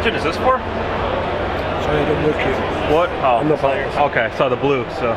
engine is this for? Sorry, I didn't look you. What? Oh, I'm the pilot. okay. Saw the blue. So.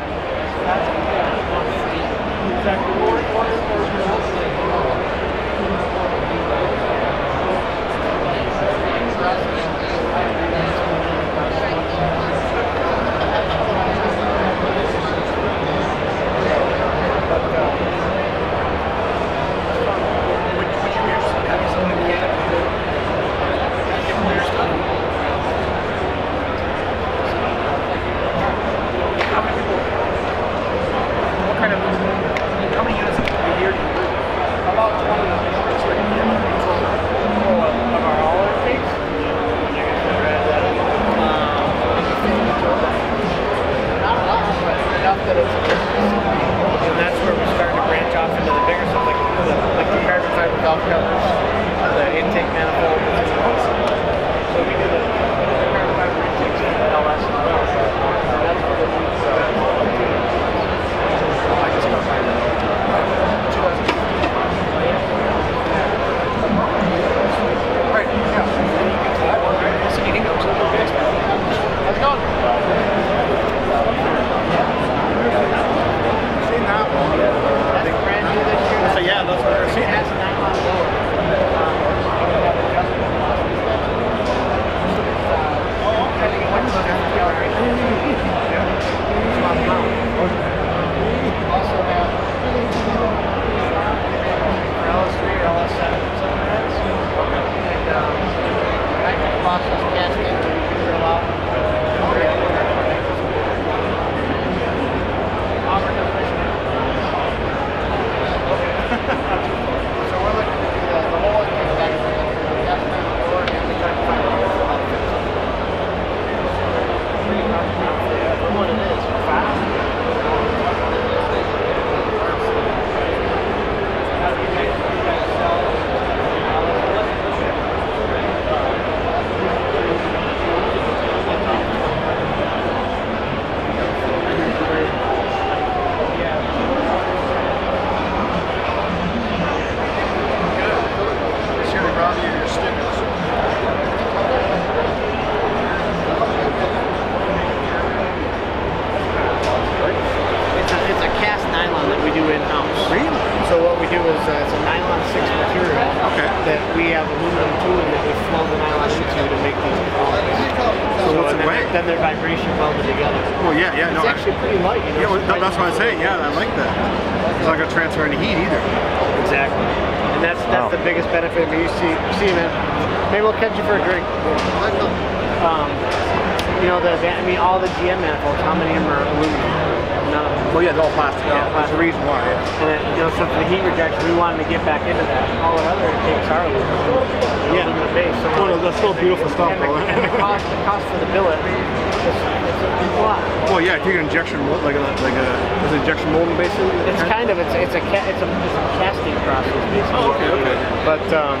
And it then, weigh? then they're vibration welded together. Well, yeah, yeah, It's no. I- actually pretty light. You know, yeah, well, that- that's what I'm saying. Yeah, I like that. It's not gonna transfer any heat either. Exactly. And that's that's Wow. the biggest benefit. But you see, see, man, maybe we'll catch you for a drink. Um, you know, the I mean, all the GM manifolds. How many of them are aluminum? None of them. Well, yeah, it's all plastic. Yeah, Yeah, that's the reason why. Yeah. And then, you know, so for the heat rejection, we wanted to get back into that. All the other intakes are aluminum. Yeah. Aluminum base. So Oh, no, that's still beautiful stuff, and the, though. and the cost, the cost for the billet, it's a lot. Well, yeah, if you get injection mold, like a like a is it injection molding basically. It's kind of it's it's a ca- it's a, it's a casting process basically. Oh, okay, okay. But um,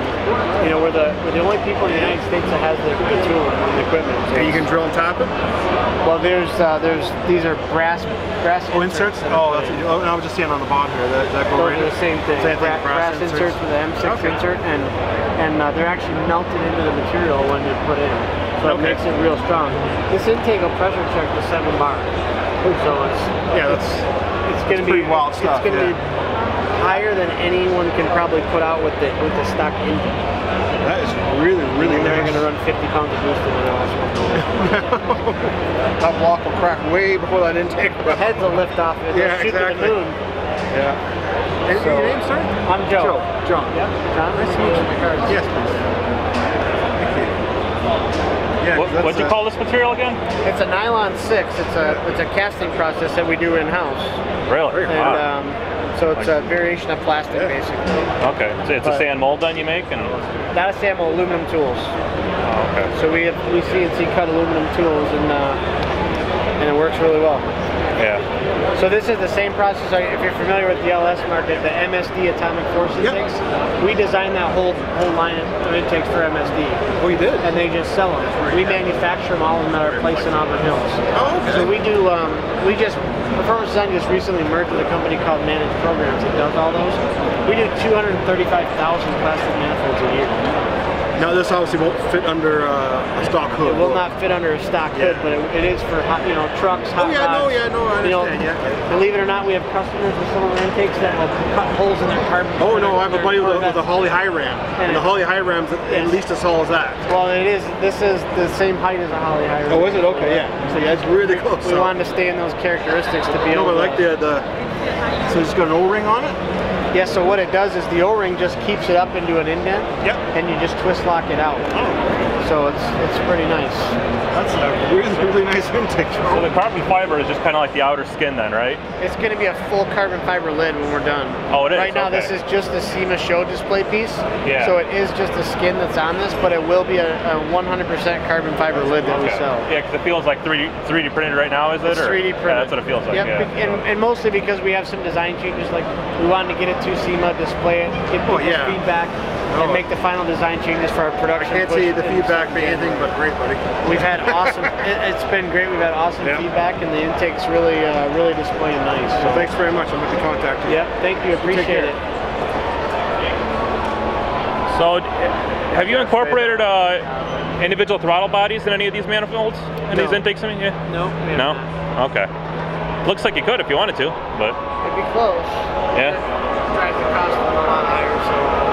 you know, we're the we're the only people in the United States that has the, the tool and the equipment. So And you can drill and tap it. well, there's uh, there's these are brass brass Oh, inserts. that Oh, that's. Oh, and I was just seeing on the bottom here. That, that Those right are the same thing. Same thing, Bra- brass brass, inserts. inserts. with the M6 Okay. insert, and and uh, they're actually melted into the material when they're put in, so it makes it real strong. This intake will pressure check to seven bar, so it's Yeah, that's. it's going to be wild stuff, It's to yeah. be higher than anyone can probably put out with the with the stock engine. That is really really And they're going to run 50 pounds of boost in it also. that block will crack way before that intake. The heads will lift off it. Yeah, They'll shoot to exactly. the moon. Yeah. And So- your name, sir? I'm Joe. Joe. John. Yep. John. Nice to meet you. Yes, please. Thank you. Yeah, 'cause What, that's, what'd you uh, call this material again? It's a nylon six. It's a it's a casting process that we do in house, Really? and Wow. um, so it's a variation of plastic Yeah. basically. okay. So it's a sand mold then you make, and Not a sample, aluminum tools. oh, okay. So we have, we CNC cut aluminum tools and uh, and it works really well. Yeah. So this is the same process. If you're familiar with the LS market, the MSD atomic force Yep. intakes, we designed that whole whole line of intakes for MSD, Oh, you did? and they just sell them. We manufacture them all in our place in Auburn Hills. Oh, okay. So we do. Um, we just Performance Design just recently merged with a company called Managed Programs that does all those. We do 235,000 plastic manifolds a year. Now this obviously won't fit under uh, a stock hood. It will not fit under a stock hood, Yeah. but it, it is for hot, you know trucks, hot Oh yeah, no, rods. yeah, no, I You know, understand. yeah, yeah. believe it or not, we have customers with some of our intakes that will cut holes in their carbon. Oh no, I have a buddy with a, with a Holley High Ram, and the Holley High Ram's at, Yes. at least as tall as that. Well, it is. This is the same height as a Holley High. ram. Oh, is it? Okay, yeah. So yeah, it's really close. We so. wanted to stay in those characteristics to be No, able but I to. like the the. So it's got an O-ring on it. Yeah. So what it does is the O-ring just keeps it up into an indent, Yep. And you just twist lock it out. Oh, So it's it's pretty nice. that's a really really nice intake. So the carbon fiber is just kind of like the outer skin then, right? It's going to be a full carbon fiber lid when we're done. Oh, it is? Right now, Okay. this is just the SEMA show display piece. Yeah. So it is just the skin that's on this, but it will be a, a 100% carbon fiber lid that we sell. Yeah, because it feels like 3D 3D printed right now, is it? It's or? 3D printed. Yeah, that's what it feels like. Yep, Yeah. and, and mostly because we have some design changes. Like we wanted to get it to SEMA, display it, get Oh, yeah. feedback, Oh. And make the final design changes for our production. I can't see the feedback stuff. being anything but great, buddy. We've had awesome. it, it's been great. We've had awesome Yeah. feedback, and the intake's really, uh, really displaying nice. So. So thanks very much. I'm going to contact you. Yep. Thank you. Appreciate it. So, have you incorporated uh, individual throttle bodies in any of these manifolds? In these intakes? I mean, yeah. No. we No. not. Okay. Looks like you could if you wanted to, but It'd be close. yeah,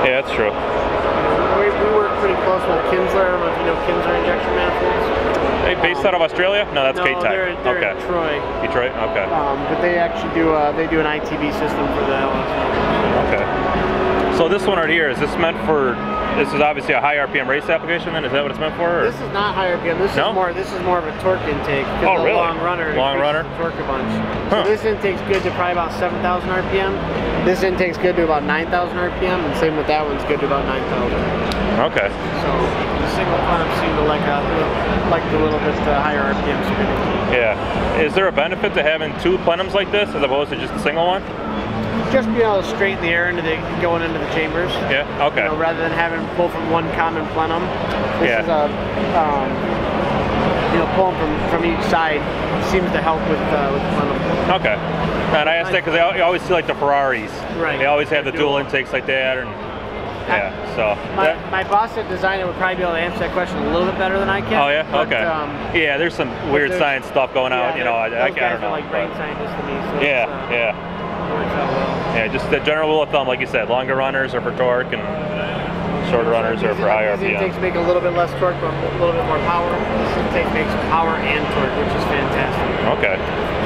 yeah, that's true. we, we work pretty close with Kinsler. I don't know if you know Kinsler injection manifolds. Hey, based out of Australia? No, that's no, K-Tech. they're, they're Okay. Detroit. Detroit. Okay. um, but they actually do uh, they do an ITB system for the LS. Okay. So this one right here is this meant for? This is obviously a high RPM race application. Then is that what it's meant for? or- This is not high RPM. This No? is more this is more of a torque intake. Oh, really? Long runner. Long runner? Torque a bunch. Huh. So this intake's good to probably about 7,000 RPM. This intake's good to about 9,000 RPM, and same with that one's good to about 9,000. Okay. So the single plenum seem to like a like the little bit uh, higher RPM spinning. Yeah. Is there a benefit to having two plenums like this as opposed to just a single one? Just being able to straighten the air into the going into the chambers. Yeah. Okay. You know, rather than having pull from one common plenum. This Yeah. is a um, you know pulling from from each side seems to help with uh, with plenum. Okay. And I asked that because I always see like the Ferraris. Right. They always have the They dual intakes like that, and yeah. So. My, that- my boss at Designer would probably be able to answer that question a little bit better than I can. oh yeah. but, Okay. um, yeah. There's some weird there's- science stuff going yeah, out. You know, I, I, I guys don't know. are like brain scientists to me. So yeah. uh, Yeah. works out well. Yeah. Just the general rule of thumb, like you said, longer runners are for torque, and shorter runners are for high These intakes make a little bit less torque, but a little bit more power. This intake makes power and torque, which is fantastic. Okay.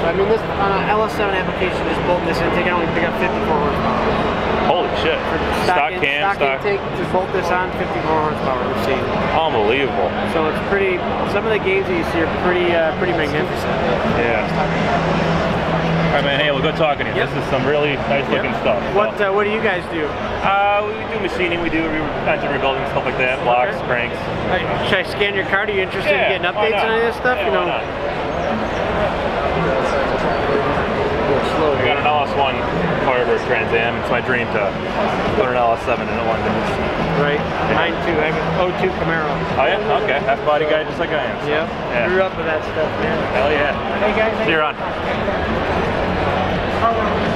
So I mean, this on an LS7 application, just bolt this intake, I only pick up 54 horsepower. Holy shit. For Stock in- cam, stock stock. intake, just bolt this on, 54 horsepower. We're seeing. Unbelievable. So it's pretty. Some of the gains that you see are pretty, uh, pretty magnificent. Yeah. All right, man. Hey, well, good talking to you. Yep. This is some really nice looking stuff. so. What uh, What do you guys do? Uh, we do machining, we do engine rebuilding, stuff like that, blocks, Okay. cranks. Uh, Should I scan your car? Are you interested Yeah, in getting updates on any of this stuff? Yeah, you know? I got an LS1 Firebird Trans Am. It's my dream to put an LS7 in it one day. right? Mine too. I have an 02 Camaro. Oh yeah? Okay. F-body guy just like I am. so, Yep. Yeah. Grew up with that stuff, man. Hell yeah. Hey guys. See you around. How-